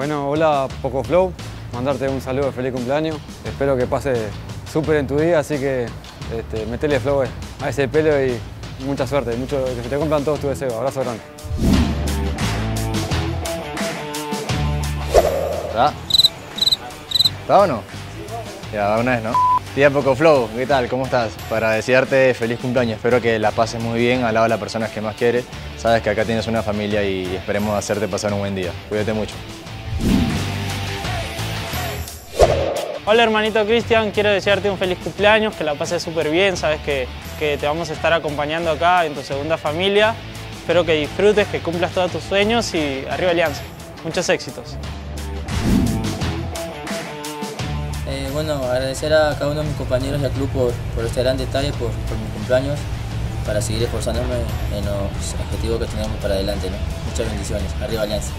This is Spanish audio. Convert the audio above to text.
Bueno, hola Poco Flow, mandarte un saludo de feliz cumpleaños. Espero que pase súper en tu día, así que este, metele flow a ese pelo y mucha suerte, mucho, que se te cumplan todos tus deseos. Abrazo grande. ¿Está? ¿Está o no? Ya, una vez, ¿no? Tía Poco Flow, ¿qué tal? ¿Cómo estás? Para desearte feliz cumpleaños, espero que la pases muy bien al lado de las personas que más quieres. Sabes que acá tienes una familia y esperemos hacerte pasar un buen día. Cuídate mucho. Hola hermanito Cristian, quiero desearte un feliz cumpleaños, que la pases súper bien, sabes que, que, te vamos a estar acompañando acá en tu segunda familia. Espero que disfrutes, que cumplas todos tus sueños y arriba Alianza. Muchos éxitos. Eh, bueno, agradecer a cada uno de mis compañeros y al club por, por este gran detalle, por, por mi cumpleaños, para seguir esforzándome en los objetivos que tenemos para adelante. ¿no? Muchas bendiciones. Arriba Alianza.